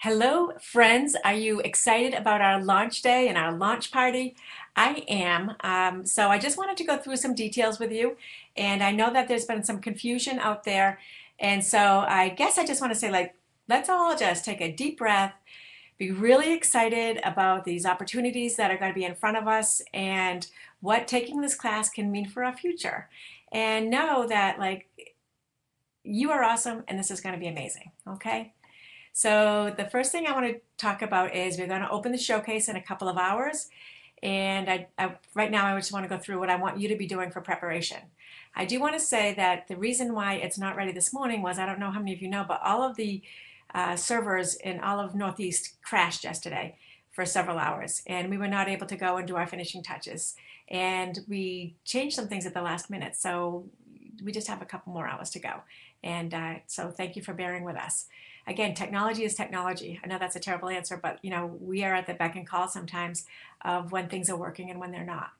Hello, friends. Are you excited about our launch day and our launch party? I am. Um, so I just wanted to go through some details with you. And I know that there's been some confusion out there. And so I guess I just want to say, like, let's all just take a deep breath, be really excited about these opportunities that are going to be in front of us and what taking this class can mean for our future. And know that, like, you are awesome and this is going to be amazing. Okay? So the first thing I want to talk about is we're going to open the showcase in a couple of hours. And I, I, right now I just want to go through what I want you to be doing for preparation. I do want to say that the reason why it's not ready this morning was, I don't know how many of you know, but all of the uh, servers in all of Northeast crashed yesterday for several hours and we were not able to go and do our finishing touches. And we changed some things at the last minute. So we just have a couple more hours to go. And uh, so thank you for bearing with us again, technology is technology. I know that's a terrible answer, but you know, we are at the beck and call sometimes of when things are working and when they're not.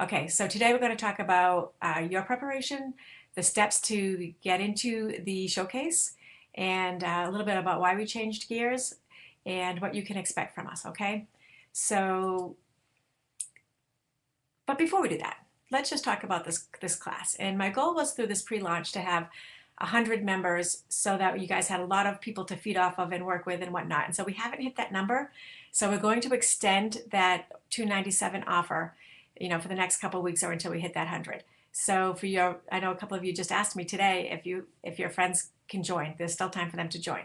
Okay, so today we're going to talk about uh, your preparation, the steps to get into the showcase, and uh, a little bit about why we changed gears and what you can expect from us, okay? So, but before we do that, let's just talk about this, this class. And my goal was through this pre-launch to have 100 members so that you guys had a lot of people to feed off of and work with and whatnot. And so we haven't hit that number. So we're going to extend that 297 offer, you know, for the next couple weeks or until we hit that 100. So for your, I know a couple of you just asked me today if you, if your friends can join, there's still time for them to join.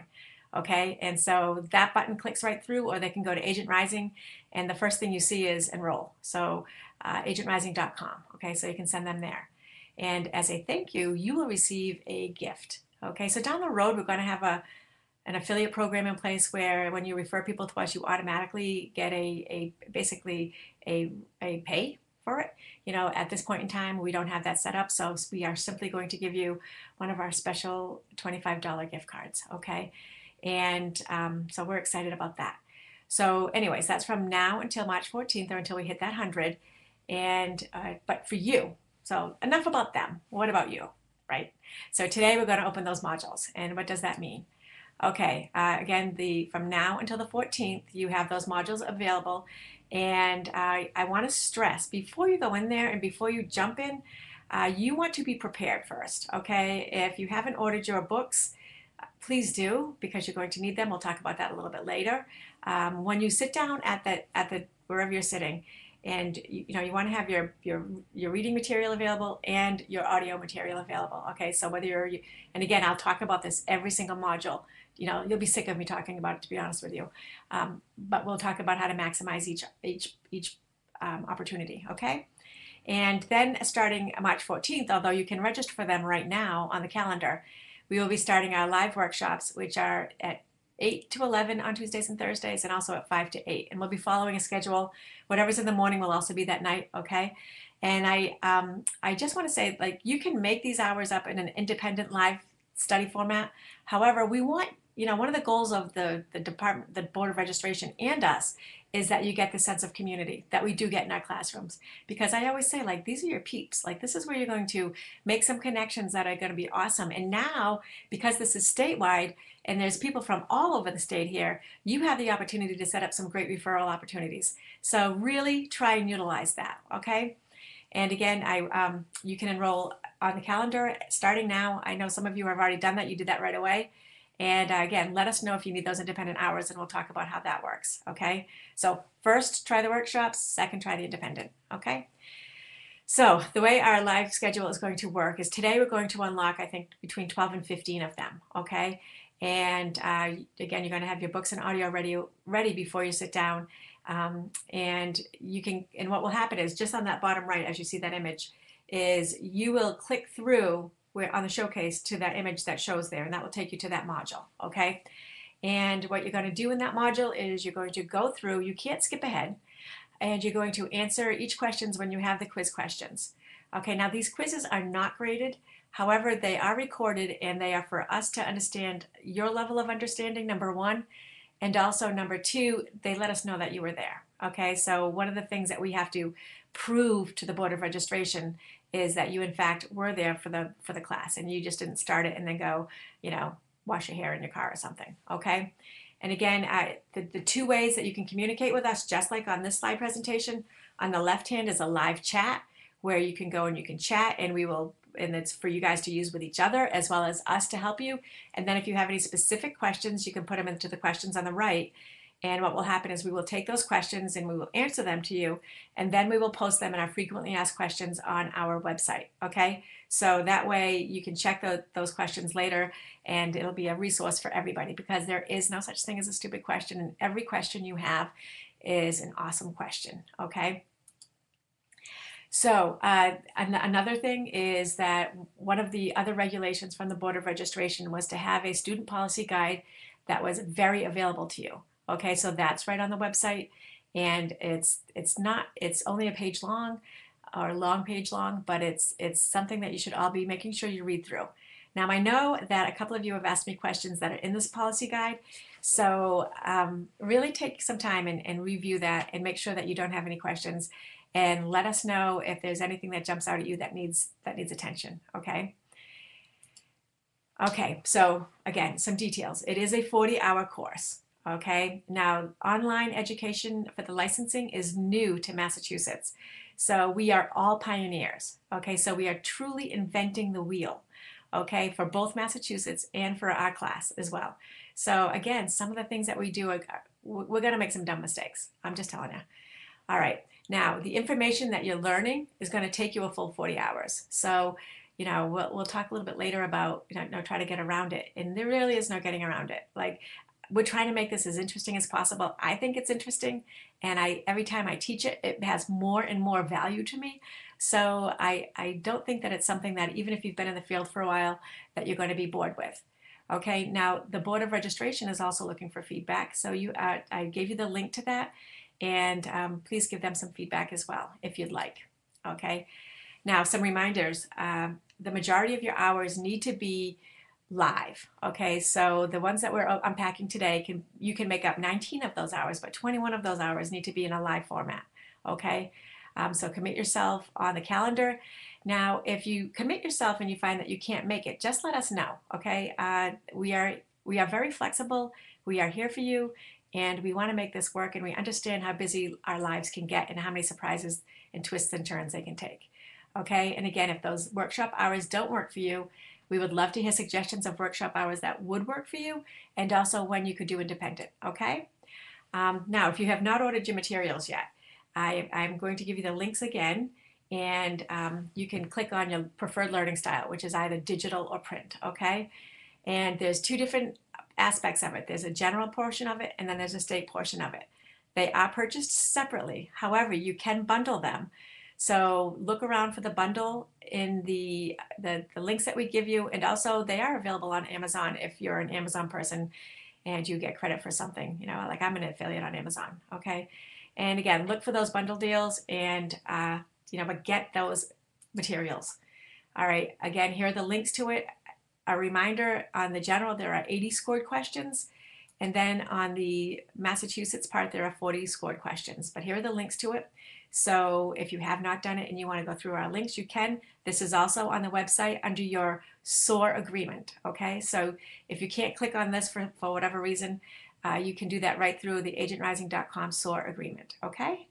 Okay, and so that button clicks right through, or they can go to Agent Rising, and the first thing you see is enroll. So uh, agentrising.com. Okay, so you can send them there. And as a thank you, you will receive a gift. Okay, so down the road, we're going to have a an affiliate program in place where when you refer people to us, you automatically get a, a basically a, a pay for it. You know, at this point in time, we don't have that set up, so we are simply going to give you one of our special $25 gift cards, okay? And um, so we're excited about that. So anyways, that's from now until March 14th or until we hit that 100. And, uh, but for you, so enough about them. What about you, right? So today we're going to open those modules. And what does that mean? Okay, uh, again, the from now until the 14th, you have those modules available. And uh, I want to stress, before you go in there and before you jump in, uh, you want to be prepared first, okay? If you haven't ordered your books, please do because you're going to need them. We'll talk about that a little bit later. Um, when you sit down at the, at the wherever you're sitting, and you, know you want to have your your your reading material available and your audio material available okay? So whether you're and again i'll talk about this every single module. You know you'll be sick of me talking about it to be honest with you. Um, but we'll talk about how to maximize each each each um, opportunity okay? And then starting march 14th although you can register for them right now on the calendar we will be starting our live workshops which are at 8 to 11 on Tuesdays and Thursdays, and also at 5 to 8. And we'll be following a schedule. Whatever's in the morning will also be that night, okay? And I, um, I just want to say, like, you can make these hours up in an independent live study format. However, we want, you know, one of the goals of the, the department, the Board of Registration and us is that you get the sense of community that we do get in our classrooms. Because I always say, like, these are your peeps. Like, this is where you're going to make some connections that are going to be awesome. And now, because this is statewide and there's people from all over the state here, you have the opportunity to set up some great referral opportunities. So really try and utilize that, okay? And again, I um, you can enroll on the calendar starting now. I know some of you have already done that. You did that right away. And uh, again, let us know if you need those independent hours and we'll talk about how that works, okay? So first, try the workshops. Second, try the independent, okay? So the way our live schedule is going to work is today we're going to unlock, I think, between 12 and 15 of them, okay? And uh, again, you're going to have your books and audio ready, ready before you sit down. Um, and you can, and what will happen is just on that bottom right, as you see that image, is you will click through where on the showcase to that image that shows there, and that will take you to that module, okay? And what you're going to do in that module is you're going to go through, you can't skip ahead, and you're going to answer each questions when you have the quiz questions. Okay, now these quizzes are not graded, however, they are recorded and they are for us to understand your level of understanding, number one, and also number two, they let us know that you were there. Okay, so one of the things that we have to prove to the Board of Registration is that you in fact were there for the for the class and you just didn't start it and then go, you know, wash your hair in your car or something. Okay. And again, I, the, the two ways that you can communicate with us, just like on this slide presentation, on the left hand is a live chat where you can go and you can chat and we will and it's for you guys to use with each other as well as us to help you. And then if you have any specific questions, you can put them into the questions on the right. And what will happen is we will take those questions and we will answer them to you. And then we will post them in our frequently asked questions on our website. Okay. So that way you can check the, those questions later and it'll be a resource for everybody because there is no such thing as a stupid question. And every question you have is an awesome question. Okay. So uh, an another thing is that one of the other regulations from the Board of Registration was to have a student policy guide that was very available to you. Okay, so that's right on the website, and it's it's not it's only a page long, or long page long, but it's it's something that you should all be making sure you read through. Now I know that a couple of you have asked me questions that are in this policy guide, so um, really take some time and, and review that and make sure that you don't have any questions. And let us know if there's anything that jumps out at you that needs that needs attention okay? Okay so again some details. It is a 40 hour course okay? Now online education for the licensing is new to Massachusetts. So we are all pioneers okay? So we are truly inventing the wheel okay? For both Massachusetts and for our class as well so again some of the things that we do uh, are, we're going to make some dumb mistakes I'm just telling you all right now, the information that you're learning is going to take you a full 40 hours. So, you know, we'll, we'll talk a little bit later about, you know, try to get around it. And there really is no getting around it. Like, we're trying to make this as interesting as possible. I think it's interesting. And I every time I teach it, it has more and more value to me. So I, I don't think that it's something that even if you've been in the field for a while, that you're going to be bored with. Okay, now the Board of Registration is also looking for feedback. So you, uh, I gave you the link to that and um, please give them some feedback as well if you'd like. Okay. Now, some reminders. Um, the majority of your hours need to be live. Okay, so the ones that we're unpacking today can you can make up 19 of those hours, but 21 of those hours need to be in a live format. Okay, um, so commit yourself on the calendar. Now, if you commit yourself and you find that you can't make it, just let us know. Okay, uh, we are we are very flexible. We are here for you and we want to make this work and we understand how busy our lives can get and how many surprises and twists and turns they can take. Okay, and again, if those workshop hours don't work for you, we would love to hear suggestions of workshop hours that would work for you and also when you could do independent. Okay, um, now if you have not ordered your materials yet, I, I'm going to give you the links again and um, you can click on your preferred learning style, which is either digital or print. Okay, and there's two different aspects of it. There's a general portion of it and then there's a state portion of it. They are purchased separately. However, you can bundle them. So look around for the bundle in the, the, the links that we give you. And also they are available on Amazon if you're an Amazon person and you get credit for something, you know, like I'm an affiliate on Amazon. Okay. And again, look for those bundle deals and, uh, you know, but get those materials. All right. Again, here are the links to it a reminder on the general, there are 80 scored questions. And then on the Massachusetts part, there are 40 scored questions. But here are the links to it. So if you have not done it and you want to go through our links, you can. This is also on the website under your SOAR agreement. Okay, so if you can't click on this for, for whatever reason, uh, you can do that right through the agentrising.com SOAR agreement. Okay.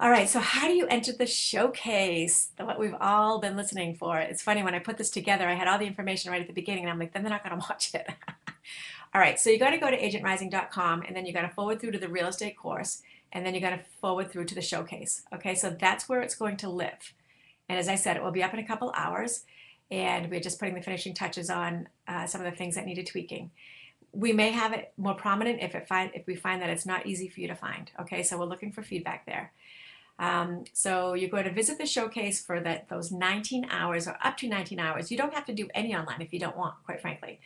All right, so how do you enter the showcase? What we've all been listening for. It's funny when I put this together, I had all the information right at the beginning, and I'm like, then they're not going to watch it. all right, so you got to go to agentrising.com, and then you got to forward through to the real estate course, and then you got to forward through to the showcase. Okay, so that's where it's going to live. And as I said, it will be up in a couple hours, and we're just putting the finishing touches on uh, some of the things that needed tweaking we may have it more prominent if it find if we find that it's not easy for you to find. Okay, so we're looking for feedback there. Um, so you're going to visit the showcase for that those 19 hours or up to 19 hours. You don't have to do any online if you don't want, quite frankly.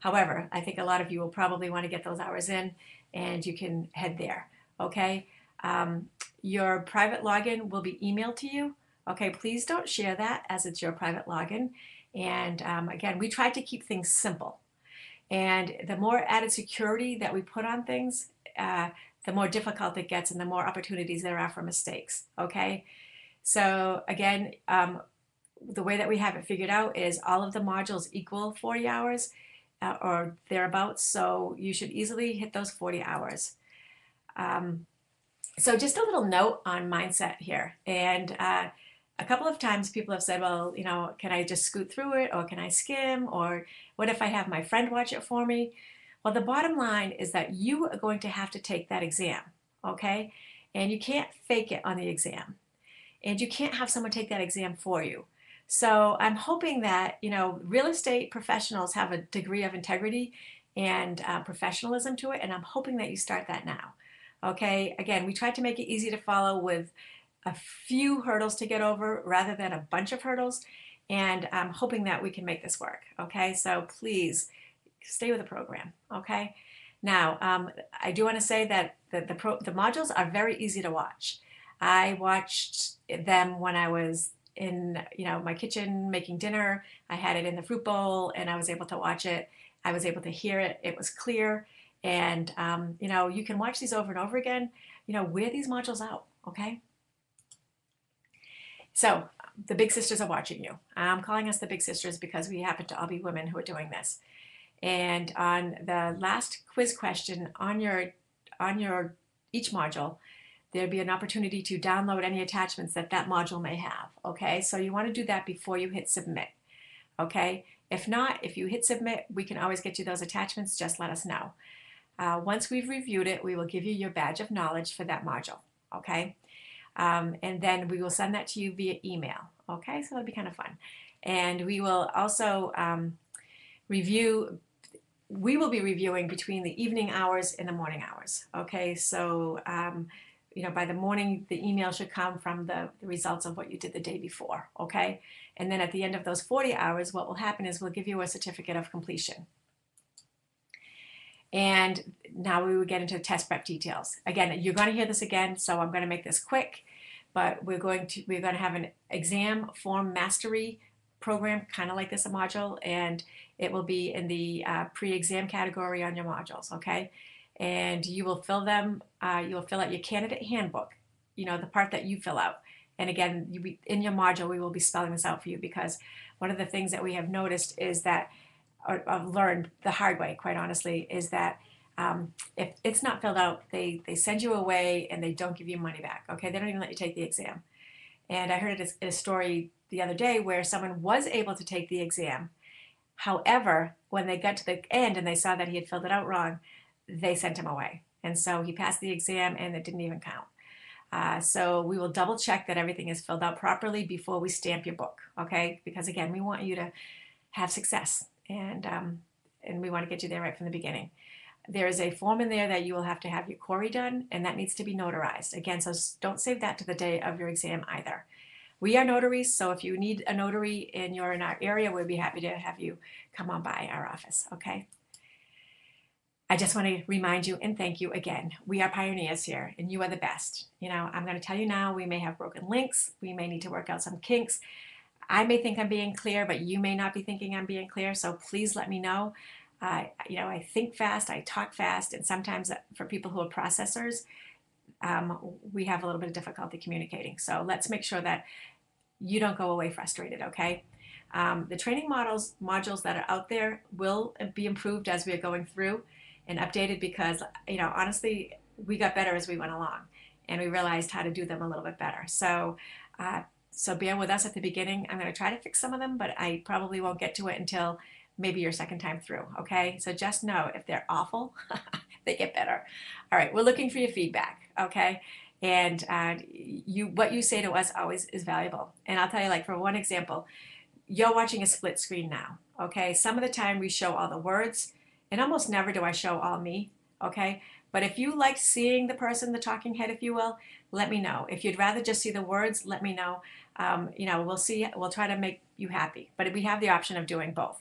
However, I think a lot of you will probably want to get those hours in and you can head there. Okay. Um, your private login will be emailed to you. Okay, please don't share that as it's your private login. And um, again, we try to keep things simple. And the more added security that we put on things, uh, the more difficult it gets and the more opportunities there are for mistakes. Okay. So again, um, the way that we have it figured out is all of the modules equal 40 hours. uh, or thereabouts. So you should easily hit those 40 hours. Um, so just a little note on mindset here. And uh, a couple of times people have said, well, you know, can I just scoot through it or can I skim? Or what if I have my friend watch it for me? Well, the bottom line is that you are going to have to take that exam, okay? And you can't fake it on the exam. And you can't have someone take that exam for you. So I'm hoping that, you know, real estate professionals have a degree of integrity and uh, professionalism to it. And I'm hoping that you start that now. Okay, again, we tried to make it easy to follow with a few hurdles to get over rather than a bunch of hurdles. And I'm hoping that we can make this work. Okay, so please stay with the program. Okay, now um, I do want to say that the, the, pro, the modules are very easy to watch. I watched them when I was in you know my kitchen making dinner. I had it in the fruit bowl and I was able to watch it. I was able to hear it. It was clear. And um, you know, you can watch these over and over again. You know, wear these modules out, okay? So the big sisters are watching you. I'm calling us the big sisters because we happen to all be women who are doing this. And on the last quiz question on your on your each module, there'd be an opportunity to download any attachments that that module may have. Okay, so you want to do that before you hit submit. Okay, if not, if you hit submit, we can always get you those attachments. Just let us know. Uh, once we've reviewed it, we will give you your badge of knowledge for that module, okay? Um, and then we will send that to you via email, okay? So it'll be kind of fun. And we will also um, review, we will be reviewing between the evening hours and the morning hours, okay? So, um, you know, by the morning, the email should come from the, the results of what you did the day before, okay? And then at the end of those 40 hours, what will happen is we'll give you a certificate of completion, and now we would get into test prep details. Again, you're going to hear this again, so I'm going to make this quick, but we're going to we're going to have an exam form mastery program, kind of like this a module, and it will be in the uh, pre-exam category on your modules, okay? And you will fill them, uh, you will fill out your candidate handbook, you know, the part that you fill out. And again, you, in your module, we will be spelling this out for you because one of the things that we have noticed is that or I've learned the hard way, quite honestly, is that um, if it's not filled out, they, they send you away and they don't give you money back. Okay, they don't even let you take the exam. And I heard a story the other day where someone was able to take the exam. However, when they got to the end and they saw that he had filled it out wrong, they sent him away. And so he passed the exam and it didn't even count. Uh, so we will double check that everything is filled out properly before we stamp your book, okay? Because again, we want you to have success and um, and we want to get you there right from the beginning. There is a form in there that you will have to have your CORI done, and that needs to be notarized. Again, so don't save that to the day of your exam either. We are notaries, so if you need a notary and you're in our area, we'd be happy to have you come on by our office, okay? I just want to remind you and thank you again. We are pioneers here, and you are the best. You know, I'm going to tell you now, we may have broken links, we may need to work out some kinks, I may think I'm being clear, but you may not be thinking I'm being clear. So please let me know. Uh, you know, I think fast, I talk fast, and sometimes for people who are processors, um, we have a little bit of difficulty communicating. So let's make sure that you don't go away frustrated, okay? Um, the training models modules that are out there will be improved as we are going through and updated because, you know, honestly, we got better as we went along and we realized how to do them a little bit better. So uh, so bear with us at the beginning. I'm going to try to fix some of them, but I probably won't get to it until maybe your second time through. Okay, so just know if they're awful, they get better. All right, we're looking for your feedback. Okay, and uh, you what you say to us always is valuable. And I'll tell you, like for one example, you're watching a split screen now. Okay, some of the time we show all the words, and almost never do I show all me. Okay, but if you like seeing the person, the talking head, if you will, let me know. If you'd rather just see the words, let me know. Um, you know, we'll see, we'll try to make you happy. But we have the option of doing both.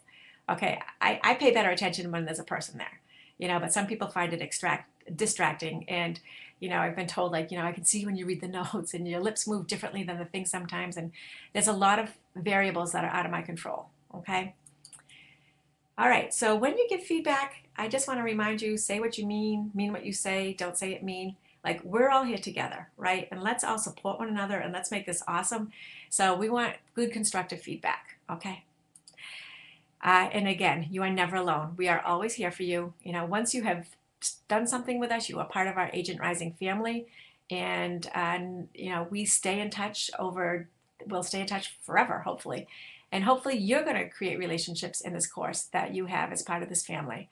Okay, I, I pay better attention when there's a person there, you know, but some people find it extract, distracting. And, you know, I've been told, like, you know, I can see when you read the notes and your lips move differently than the thing sometimes. And there's a lot of variables that are out of my control. Okay. All right, so when you give feedback, I just want to remind you say what you mean, mean what you say, don't say it mean. Like we're all here together, right? And let's all support one another and let's make this awesome. So we want good constructive feedback, okay? Uh, and again, you are never alone. We are always here for you. You know, once you have done something with us, you are part of our Agent Rising family. And, and you know, we stay in touch over, we'll stay in touch forever, hopefully. And hopefully you're going to create relationships in this course that you have as part of this family.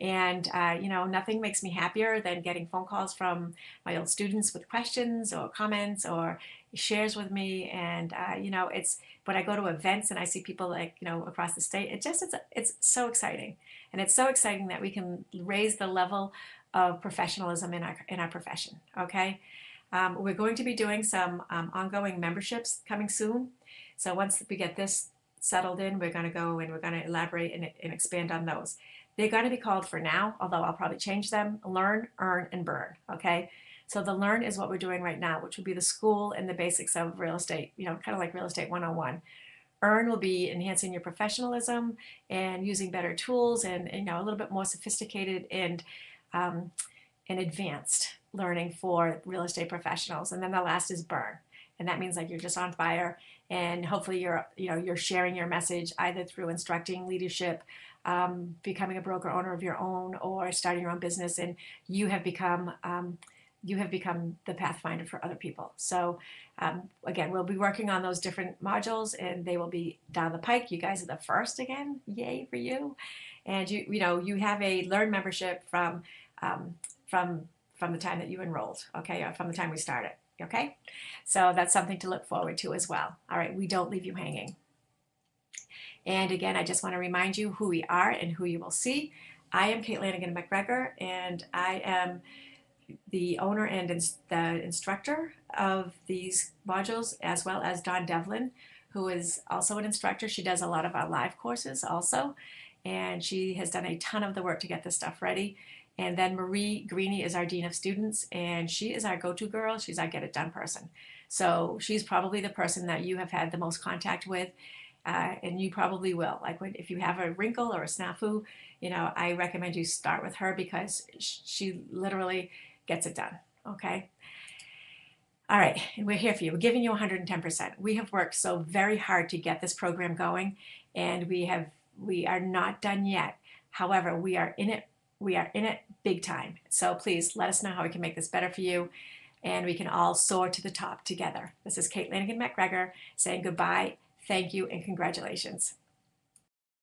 And, uh, you know, nothing makes me happier than getting phone calls from my old students with questions or comments or shares with me. And, uh, you know, it's when I go to events and I see people like, you know, across the state, it just, it's, it's so exciting. And it's so exciting that we can raise the level of professionalism in our, in our profession. Okay. Um, we're going to be doing some um, ongoing memberships coming soon. So once we get this settled in, we're going to go and we're going to elaborate and, and expand on those. They're going to be called for now, although I'll probably change them, learn, earn, and burn, okay? So the learn is what we're doing right now, which would be the school and the basics of real estate, you know, kind of like real estate 101. Earn will be enhancing your professionalism and using better tools and, you know, a little bit more sophisticated and, um, and advanced learning for real estate professionals. And then the last is burn. And that means like you're just on fire. And hopefully you're, you know, you're sharing your message either through instructing leadership, um, becoming a broker owner of your own or starting your own business. And you have become um, you have become the pathfinder for other people. So um, again we'll be working on those different modules and they will be down the pike. You guys are the first again. Yay for you. And you you know you have a learn membership from um, from from the time that you enrolled okay or from the time we started okay so that's something to look forward to as well all right we don't leave you hanging and again, I just want to remind you who we are and who you will see. I am Kate Lanagan MacGregor, and I am the owner and ins the instructor of these modules, as well as Dawn Devlin, who is also an instructor. She does a lot of our live courses also, and she has done a ton of the work to get this stuff ready. And then Marie Greeny is our Dean of Students, and she is our go-to girl. She's our get it done person. So she's probably the person that you have had the most contact with uh, and you probably will. Like when, if you have a wrinkle or a snafu, you know, I recommend you start with her because she literally gets it done. Okay. All right, and we're here for you. We're giving you 110%. We have worked so very hard to get this program going, and we have we are not done yet. However, we are in it. We are in it big time. So please let us know how we can make this better for you, and we can all soar to the top together. This is Kate Lanagan MacGregor saying goodbye Thank you and congratulations.